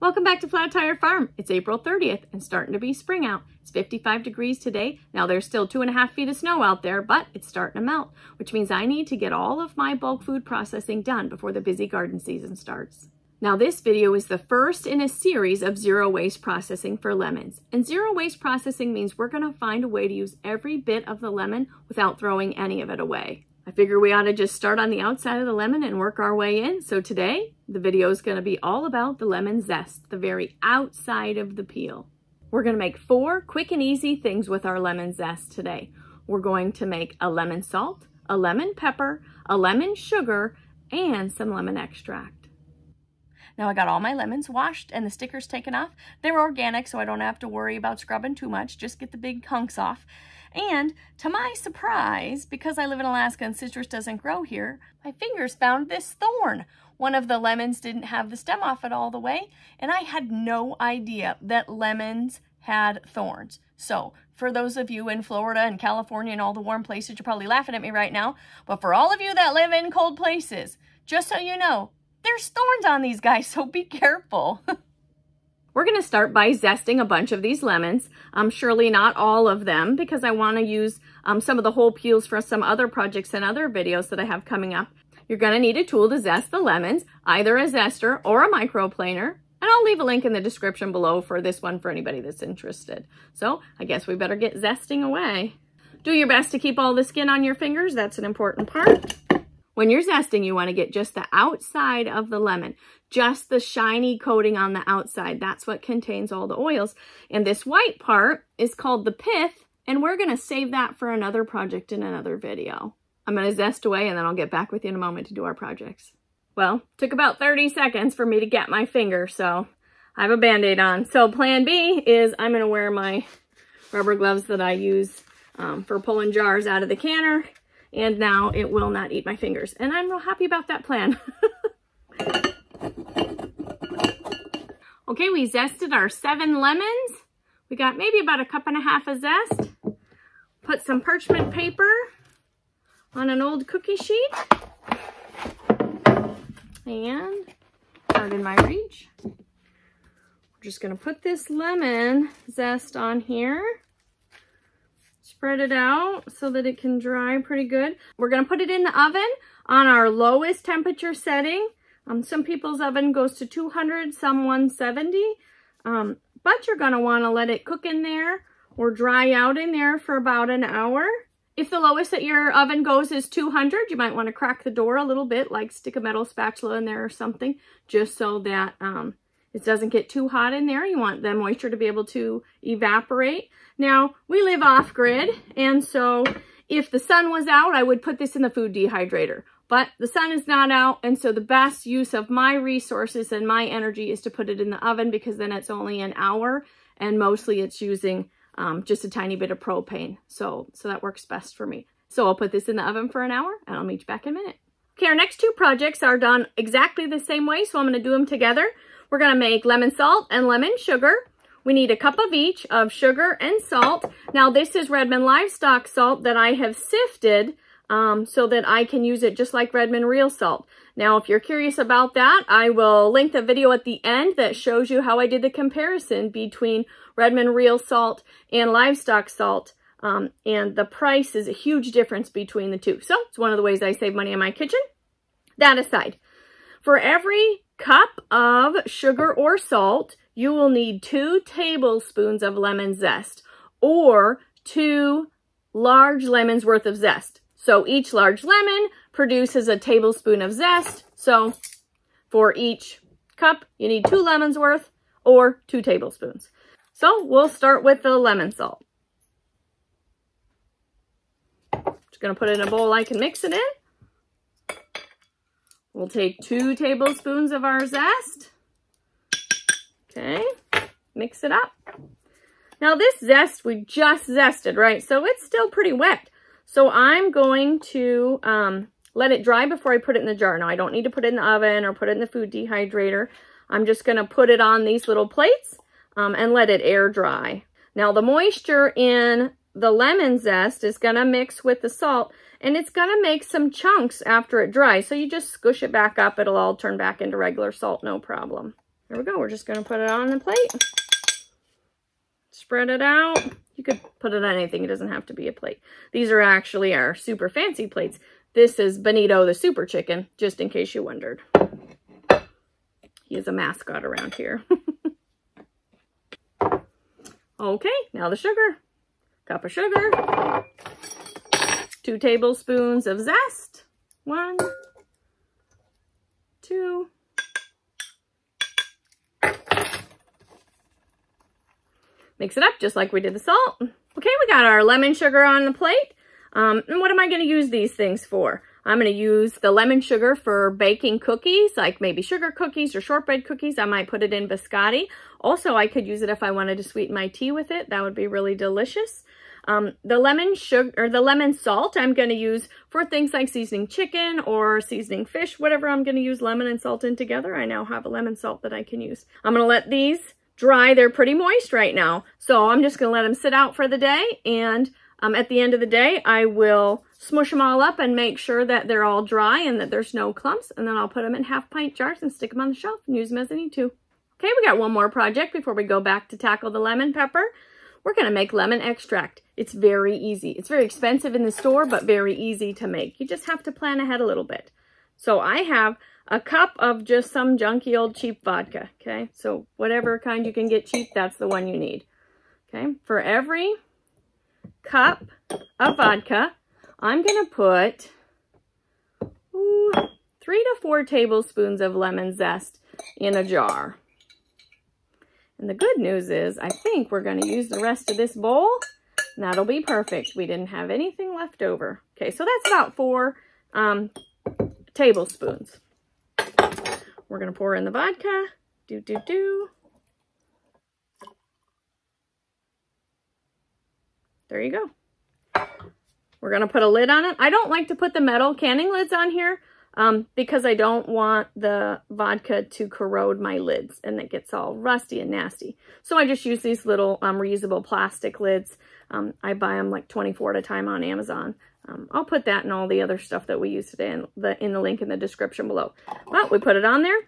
Welcome back to Flat Tire Farm. It's April 30th and starting to be spring out. It's 55 degrees today. Now there's still two and a half feet of snow out there, but it's starting to melt, which means I need to get all of my bulk food processing done before the busy garden season starts. Now this video is the first in a series of zero waste processing for lemons. And zero waste processing means we're gonna find a way to use every bit of the lemon without throwing any of it away. I figure we ought to just start on the outside of the lemon and work our way in. So today, the video is gonna be all about the lemon zest, the very outside of the peel. We're gonna make four quick and easy things with our lemon zest today. We're going to make a lemon salt, a lemon pepper, a lemon sugar, and some lemon extract. Now I got all my lemons washed and the stickers taken off. They're organic, so I don't have to worry about scrubbing too much. Just get the big hunks off. And to my surprise, because I live in Alaska and citrus doesn't grow here, my fingers found this thorn. One of the lemons didn't have the stem off it all the way, and I had no idea that lemons had thorns. So for those of you in Florida and California and all the warm places, you're probably laughing at me right now. But for all of you that live in cold places, just so you know, there's thorns on these guys, so be careful. We're to start by zesting a bunch of these lemons. Um, surely not all of them because I want to use um, some of the whole peels for some other projects and other videos that I have coming up. You're going to need a tool to zest the lemons, either a zester or a microplaner. And I'll leave a link in the description below for this one for anybody that's interested. So I guess we better get zesting away. Do your best to keep all the skin on your fingers. That's an important part. When you're zesting, you want to get just the outside of the lemon, just the shiny coating on the outside. That's what contains all the oils. And this white part is called the pith, and we're going to save that for another project in another video. I'm to zest away, and then I'll get back with you in a moment to do our projects. Well, took about 30 seconds for me to get my finger, so I have a Band-Aid on. So plan B is I'm to wear my rubber gloves that I use um, for pulling jars out of the canner and now it will not eat my fingers. And I'm real happy about that plan. okay, we zested our seven lemons. We got maybe about a cup and a half of zest. Put some parchment paper on an old cookie sheet. And, out in my reach. We're just gonna put this lemon zest on here spread it out so that it can dry pretty good. We're to put it in the oven on our lowest temperature setting. Um, some people's oven goes to 200, some 170. Um, but you're want to let it cook in there or dry out in there for about an hour. If the lowest that your oven goes is 200, you might want to crack the door a little bit, like stick a metal spatula in there or something, just so that um, it doesn't get too hot in there. You want the moisture to be able to evaporate. Now, we live off-grid, and so if the sun was out, I would put this in the food dehydrator. But the sun is not out, and so the best use of my resources and my energy is to put it in the oven because then it's only an hour, and mostly it's using um, just a tiny bit of propane. So, so that works best for me. So I'll put this in the oven for an hour, and I'll meet you back in a minute. Okay, our next two projects are done exactly the same way, so I'm going to do them together. We're going to make lemon salt and lemon sugar. We need a cup of each of sugar and salt. Now this is Redmond Livestock salt that I have sifted um, so that I can use it just like Redmond Real Salt. Now, if you're curious about that, I will link the video at the end that shows you how I did the comparison between Redmond Real Salt and Livestock Salt. Um, and the price is a huge difference between the two. So, it's one of the ways I save money in my kitchen. That aside, for every cup of sugar or salt, you will need two tablespoons of lemon zest or two large lemons worth of zest. So each large lemon produces a tablespoon of zest. So for each cup, you need two lemons worth or two tablespoons. So we'll start with the lemon salt. Just to put it in a bowl I can mix it in. We'll take two tablespoons of our zest. Okay, mix it up. Now this zest, we just zested, right? So it's still pretty wet. So I'm going to um, let it dry before I put it in the jar. Now I don't need to put it in the oven or put it in the food dehydrator. I'm just to put it on these little plates um, and let it air dry. Now the moisture in the lemon zest is to mix with the salt and it's to make some chunks after it dries. So you just squish it back up. It'll all turn back into regular salt, no problem. There we go. We're just to put it on the plate. Spread it out. You could put it on anything. It doesn't have to be a plate. These are actually our super fancy plates. This is Benito the Super Chicken, just in case you wondered. He is a mascot around here. okay, now the sugar. Cup of sugar. Two tablespoons of zest. One, two, Mix it up just like we did the salt. Okay, we got our lemon sugar on the plate. Um, and what am I going to use these things for? I'm going to use the lemon sugar for baking cookies, like maybe sugar cookies or shortbread cookies. I might put it in biscotti. Also, I could use it if I wanted to sweeten my tea with it. That would be really delicious. Um, the lemon sugar or the lemon salt I'm going to use for things like seasoning chicken or seasoning fish, whatever I'm going to use lemon and salt in together. I now have a lemon salt that I can use. I'm going to let these dry. They're pretty moist right now. So I'm just going to let them sit out for the day and um, at the end of the day, I will smush them all up and make sure that they're all dry and that there's no clumps. And then I'll put them in half pint jars and stick them on the shelf and use them as I need to. Okay, we got one more project before we go back to tackle the lemon pepper. We're going to make lemon extract. It's very easy. It's very expensive in the store, but very easy to make. You just have to plan ahead a little bit. So I have a cup of just some junky old cheap vodka, okay? So whatever kind you can get cheap, that's the one you need. Okay, for every cup of vodka, I'm going to put ooh, three to four tablespoons of lemon zest in a jar. And the good news is I think we're going to use the rest of this bowl. And that'll be perfect. We didn't have anything left over. Okay, so that's about four um, tablespoons. We're going to pour in the vodka. Do, do, do. There you go. We're going to put a lid on it. I don't like to put the metal canning lids on here um, because I don't want the vodka to corrode my lids and it gets all rusty and nasty. So I just use these little um, reusable plastic lids. Um, I buy them like 24 at a time on Amazon. Um, I'll put that and all the other stuff that we use today in the, in the link in the description below. But we put it on there.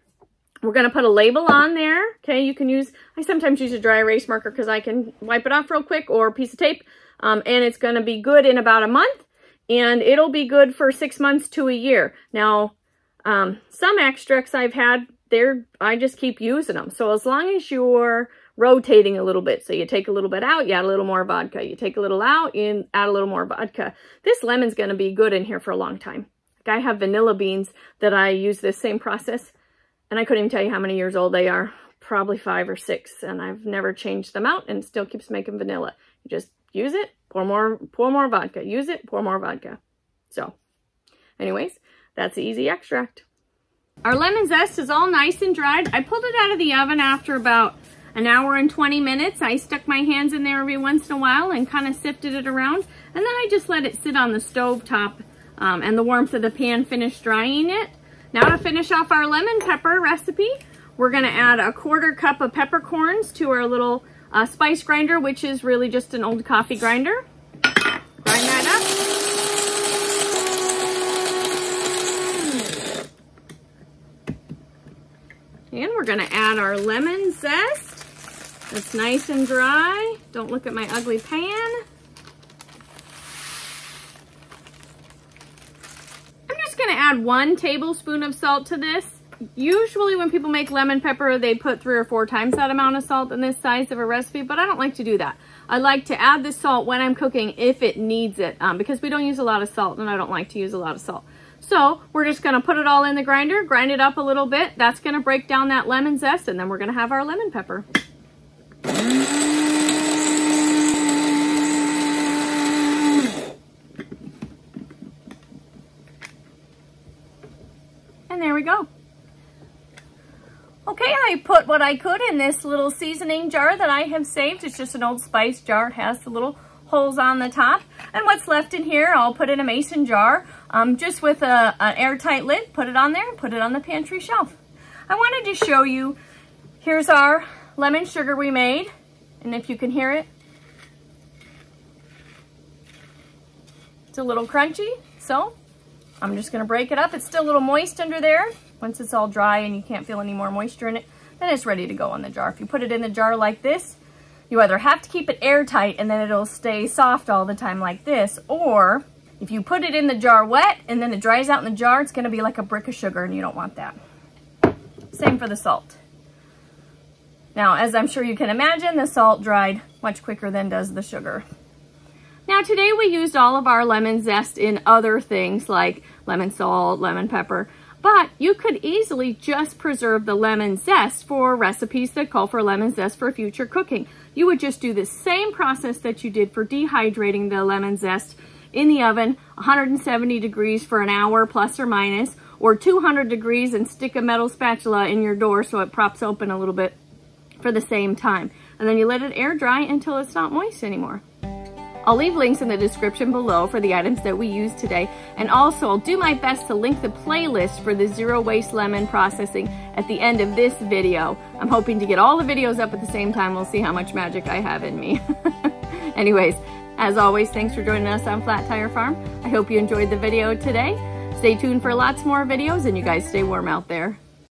We're going to put a label on there. Okay, you can use, I sometimes use a dry erase marker because I can wipe it off real quick or a piece of tape. Um, and it's going to be good in about a month. And it'll be good for six months to a year. Now, um, some extracts I've had, they're, I just keep using them. So as long as you're rotating a little bit, so you take a little bit out, you add a little more vodka. You take a little out, you add a little more vodka. This lemon's going to be good in here for a long time. Like I have vanilla beans that I use this same process. And I couldn't even tell you how many years old they are. Probably five or six. And I've never changed them out and still keeps making vanilla. You just use it, pour more, pour more vodka. Use it, pour more vodka. So, anyways, that's the easy extract. Our lemon zest is all nice and dried. I pulled it out of the oven after about an hour and 20 minutes. I stuck my hands in there every once in a while and kind of sifted it around. And then I just let it sit on the stove top um, and the warmth of the pan finished drying it. Now to finish off our lemon pepper recipe, we're to add a quarter cup of peppercorns to our little uh, spice grinder, which is really just an old coffee grinder. Grind that up. And we're to add our lemon zest. It's nice and dry. Don't look at my ugly pan. I'm just to add one tablespoon of salt to this usually when people make lemon pepper, they put three or four times that amount of salt in this size of a recipe, but I don't like to do that. I like to add the salt when I'm cooking if it needs it, um, because we don't use a lot of salt and I don't like to use a lot of salt. So we're just gonna put it all in the grinder, grind it up a little bit. That's gonna break down that lemon zest and then we're gonna have our lemon pepper. And there we go. Okay, I put what I could in this little seasoning jar that I have saved. It's just an old spice jar. It has the little holes on the top. And what's left in here, I'll put in a mason jar, um, just with a, an airtight lid. Put it on there and put it on the pantry shelf. I wanted to show you, here's our lemon sugar we made. And if you can hear it, it's a little crunchy. So I'm just gonna break it up. It's still a little moist under there once it's all dry and you can't feel any more moisture in it. then it's ready to go in the jar. If you put it in the jar like this, you either have to keep it airtight and then it'll stay soft all the time like this, or if you put it in the jar wet and then it dries out in the jar, it's gonna be like a brick of sugar and you don't want that. Same for the salt. Now, as I'm sure you can imagine, the salt dried much quicker than does the sugar. Now today we used all of our lemon zest in other things like lemon salt, lemon pepper, but you could easily just preserve the lemon zest for recipes that call for lemon zest for future cooking. You would just do the same process that you did for dehydrating the lemon zest in the oven, 170 degrees for an hour plus or minus, or 200 degrees and stick a metal spatula in your door so it props open a little bit for the same time. And then you let it air dry until it's not moist anymore. I'll leave links in the description below for the items that we used today. And also I'll do my best to link the playlist for the zero waste lemon processing at the end of this video. I'm hoping to get all the videos up at the same time. We'll see how much magic I have in me. Anyways, as always, thanks for joining us on Flat Tire Farm. I hope you enjoyed the video today. Stay tuned for lots more videos and you guys stay warm out there.